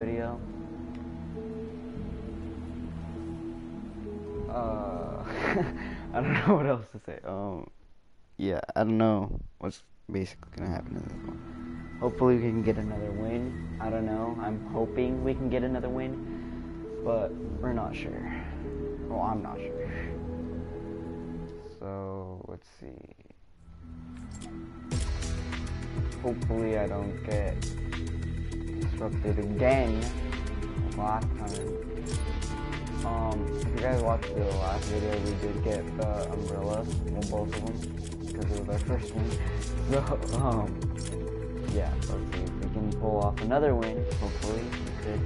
video. Uh, I don't know what else to say. Um, yeah, I don't know what's basically gonna happen in this one. Hopefully we can get another win. I don't know. I'm hoping we can get another win, but we're not sure. Well, I'm not sure. So let's see. Hopefully I don't get disrupted again last time. Um, if you guys watched the last video, we did get the umbrellas, well, both of them, because it was our first one. So, um, yeah, let's see if we can pull off another win. Hopefully, we could,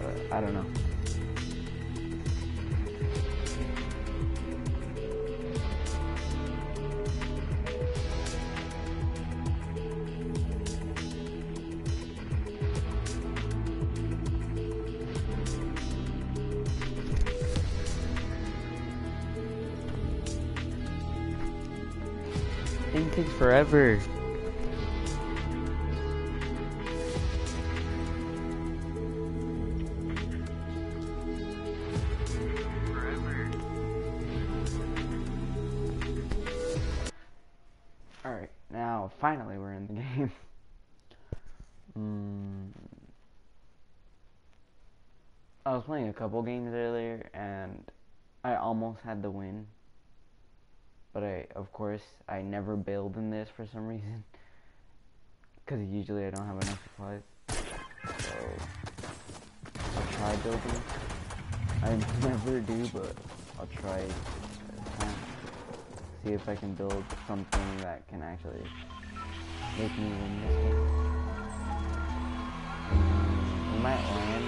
but I don't know. Forever. Alright, now finally we're in the game. mm. I was playing a couple games earlier and I almost had the win. But I, of course, I never build in this for some reason. Because usually I don't have enough supplies. So, I'll try building. I never do, but I'll try. See if I can build something that can actually make me win this game. We might land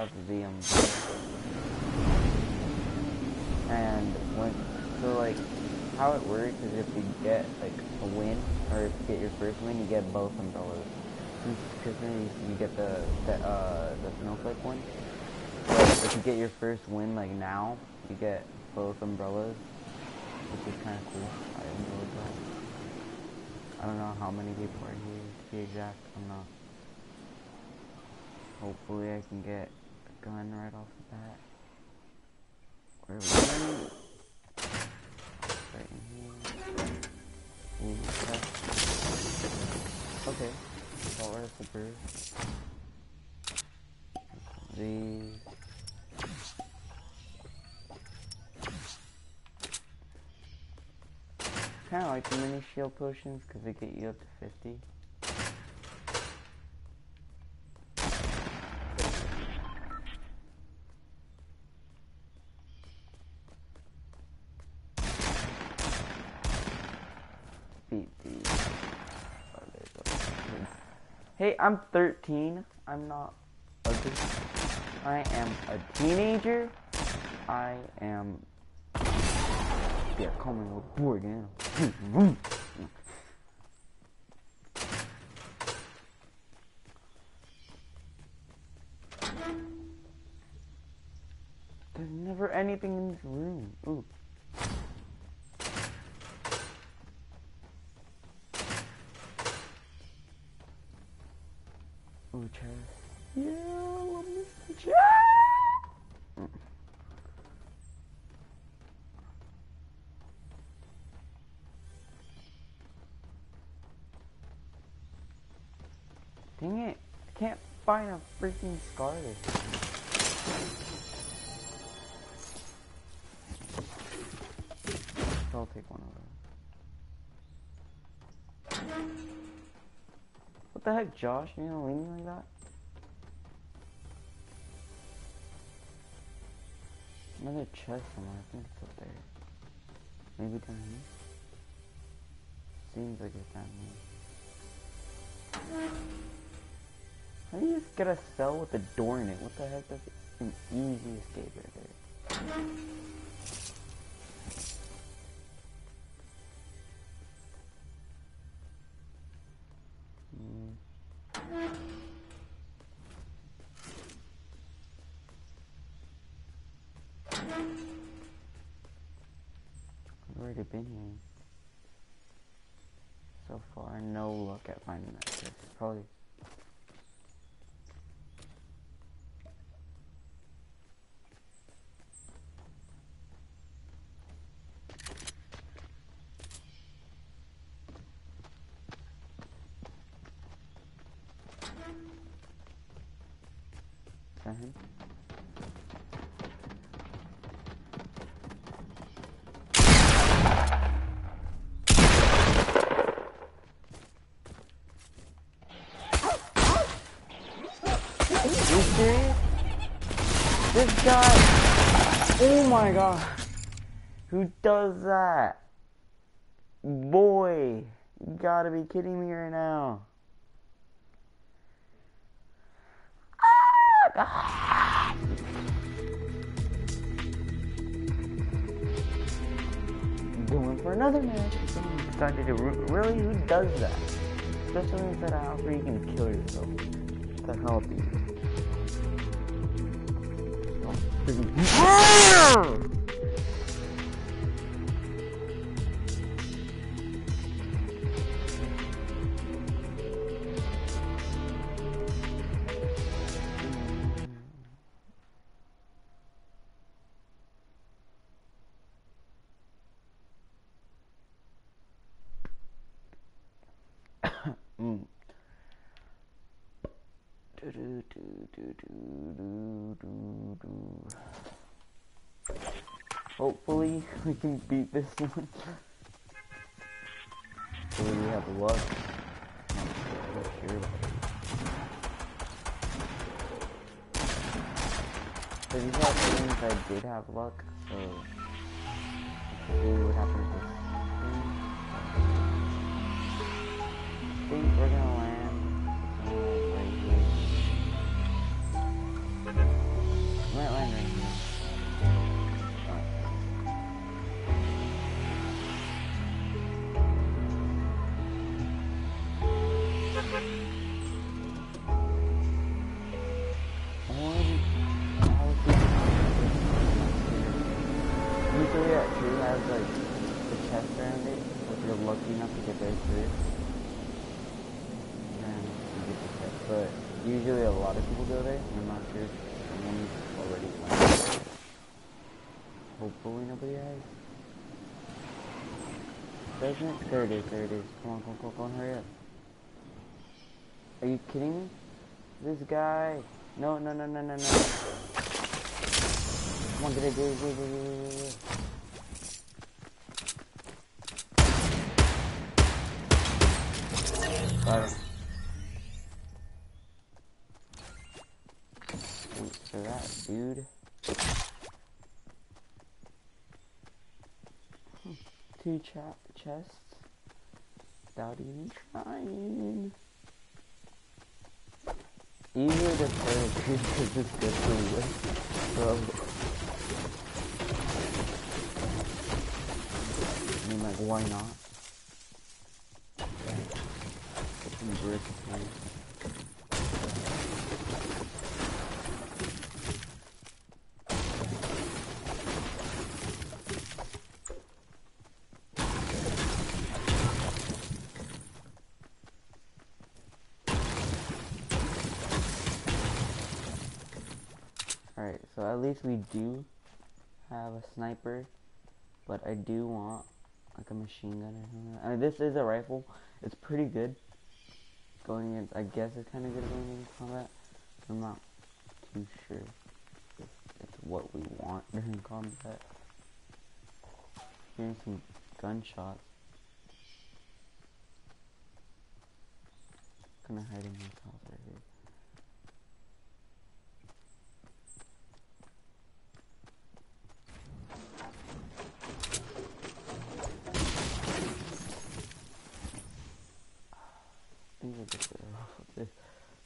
have the umbrella. And when so like how it works is if you get like a win or if you get your first win you get both umbrellas. Because then you, get the the uh the snowflake one. But if you get your first win like now, you get both umbrellas, which is kind of cool. I that. I don't know how many people are here to be exact. I'm not. Hopefully I can get a gun right off the bat. Where are we Okay. Assault rifle These. Kind of like the mini shield potions because they get you up to 50. Beat these. others. Hey, I'm 13. I'm not ugly. I am a teenager. I am. Yeah, call me a boy again. There's never anything in this room. Ooh. Yeah, I love chest. Dang it. I can't find a freaking scar this time. I'll take one of those. What the heck, Josh? You gonna leave me like that? Another chest somewhere. I think it's up there. Maybe down here. seems like it's that way. How do you just get a cell with a door in it? What the heck? That's an easy escape right there. I've already been here. So far, no luck at finding that. Probably. Is that him? Are you serious? This guy. Oh my god. Who does that? Boy. You gotta be kidding me right now. Ah. Going for another match. Decided to re- really who does that? Especially when it's at a house where you can kill yourself. What the hell, dude? Hopefully we can beat this one. Hopefully we have luck. Not sure these are things I did have luck, so let's see what Doesn't? There it is, there it is. Come on, come on, come on, hurry up. Are you kidding me? This guy. No, no, no, no, no, no. Come on, get it, get it, get it, get it, get it. Thanks for that, dude. Hmm, Two cha- chests without even trying. Usually the third is just good wood, bro. I mean, like, why not? Get some brick, man. Alright, so at least we do have a sniper, but I do want like a machine gun or something. I mean, this is a rifle. It's pretty good going against. I guess it's kind of good going against combat. I'm not too sure if it's what we want during combat. Hearing some gunshots. Gonna hide in right here.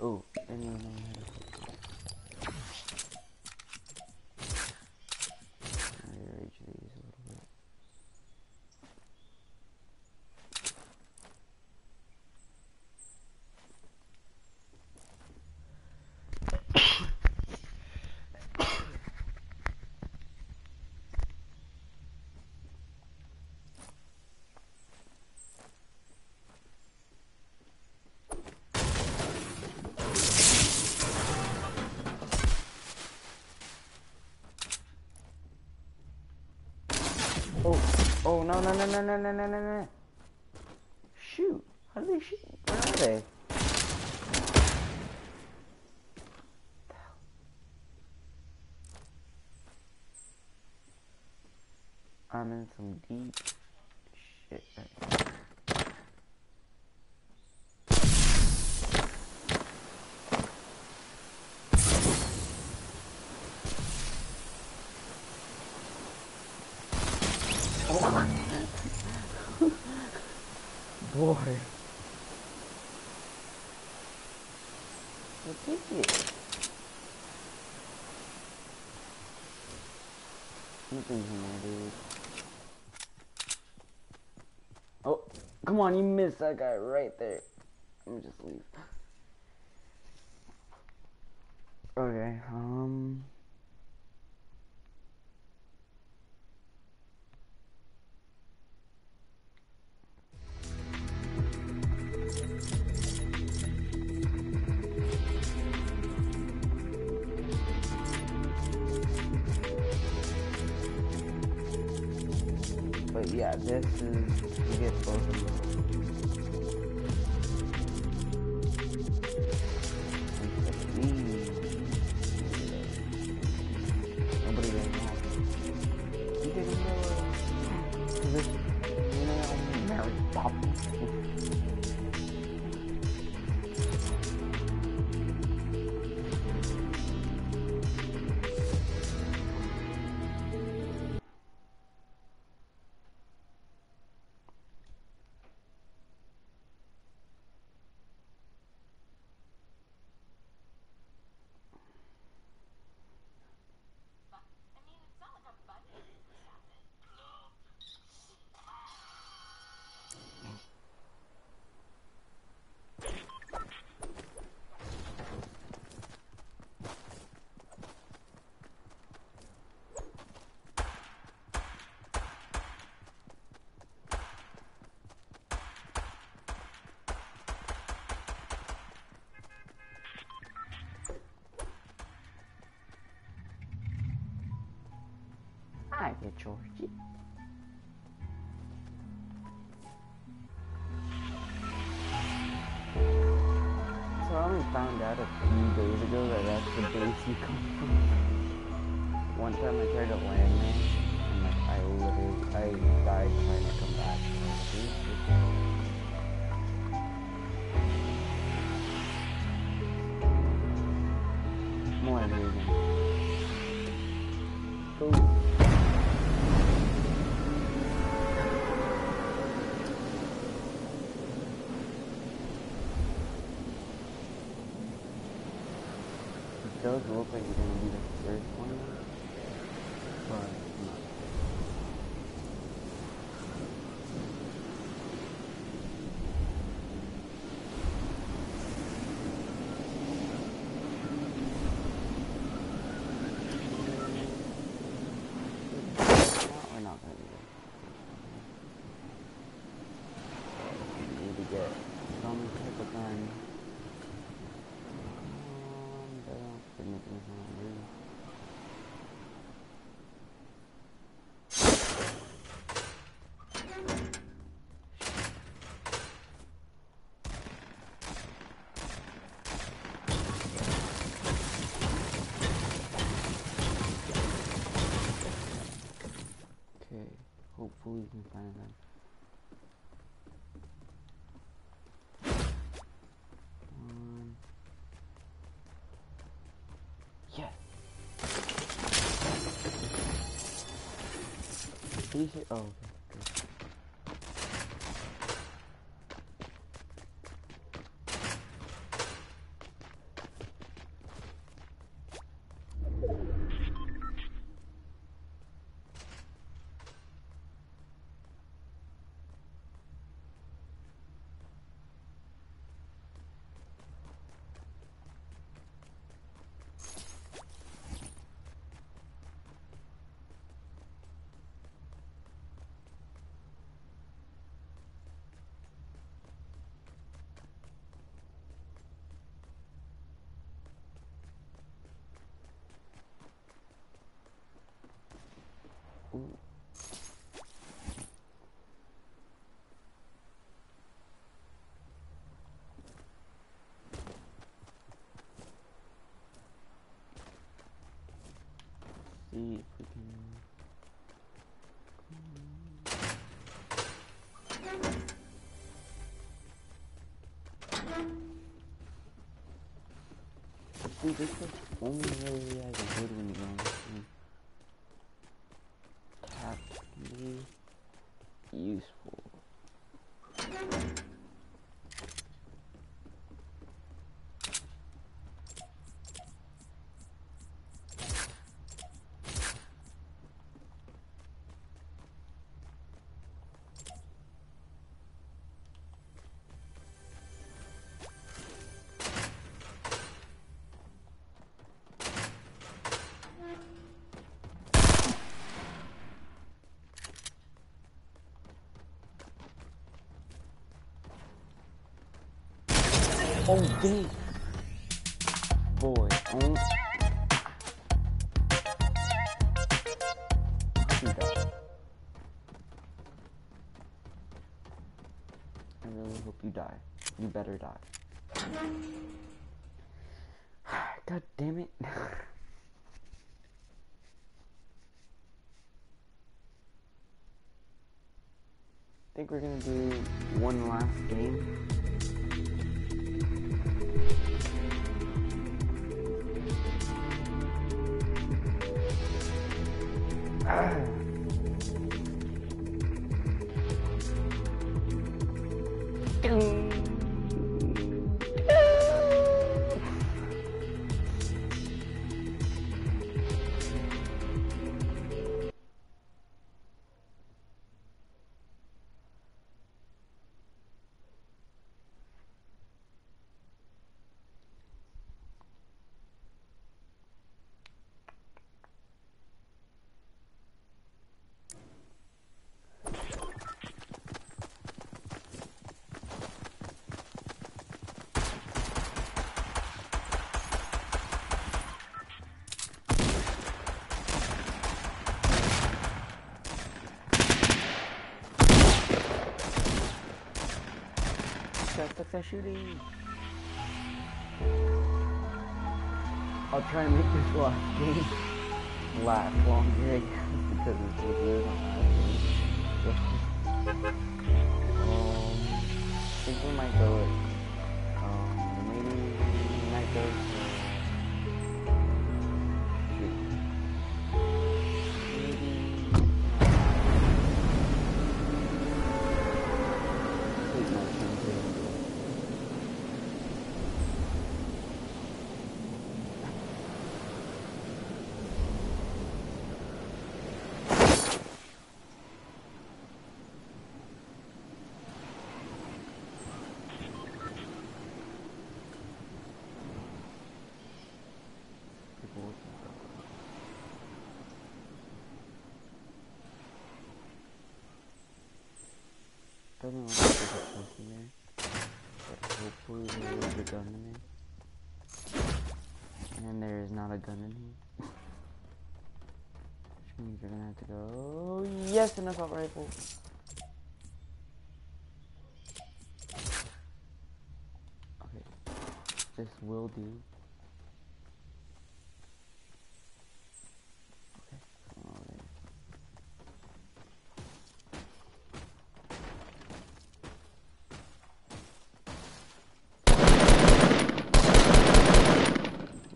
Oh, anyone no, no, no, no, no, no, no, no. Shoot. How do they shoot? Where are they? I'm in some deep shit right now. Oh. Boy. What is it? Nothing's in there, dude. Oh, come on, you missed that guy right there. Let me just leave. Okay, um... But yeah, this is you get both of them. понятнее, чуваки. 有什么可以 Did he say? Oh, okay. Dude, this is only way I can hit when you go on this Oh, Boy, oh. Hope you die. I really hope you die. You better die. God damn it. I think we're gonna do one last game. Shooting. I'll try and make this last game last longer, I guess, because it's so good. um, I think we might go with, um, maybe we might go Doesn't look like there's a there, but hopefully there a gun in there. And there is not a gun in here. Which means you're gonna have to go. Oh, yes, an assault rifle. Okay, this will do. Okay, come on over there.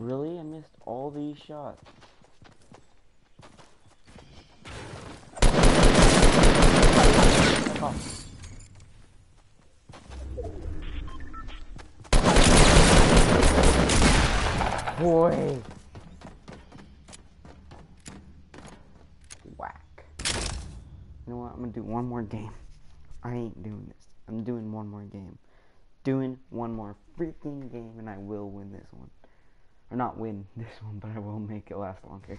Really? I missed all these shots. Oh. Boy. Whack. You know what? I'm gonna do one more game. I ain't doing this. I'm doing one more game. Doing one more freaking game, and I will win this one. Or not win this one, but I will make it last longer.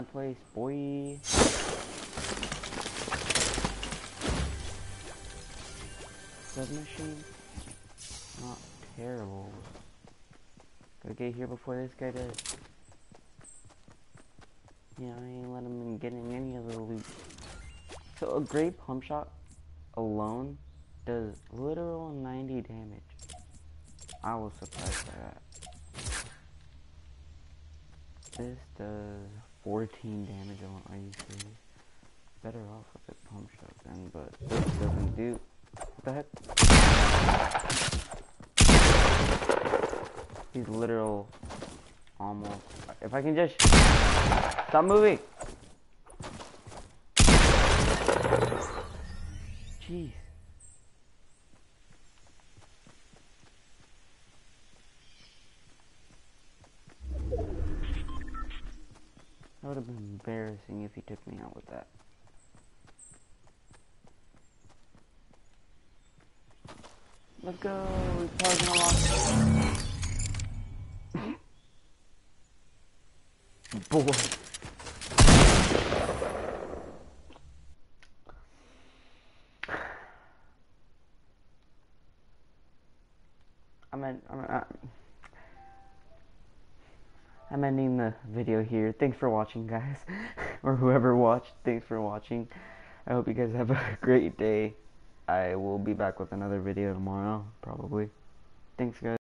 my place, boy. Submachine? Not terrible. Gotta get here before this guy does. Yeah, I ain't letting him in any of the loot. So a great pump shot alone does literal 90 damage. I was surprised by that. This does 14 damage on Are you? Better off with a pump then, but this doesn't do. What the heck? He's literal almost. If I can just stop moving. Jeez. Would have been embarrassing if he took me out with that. Let's go. Boy. I'm ending the video here. Thanks for watching, guys. or whoever watched, thanks for watching. I hope you guys have a great day. I will be back with another video tomorrow, probably. Thanks, guys.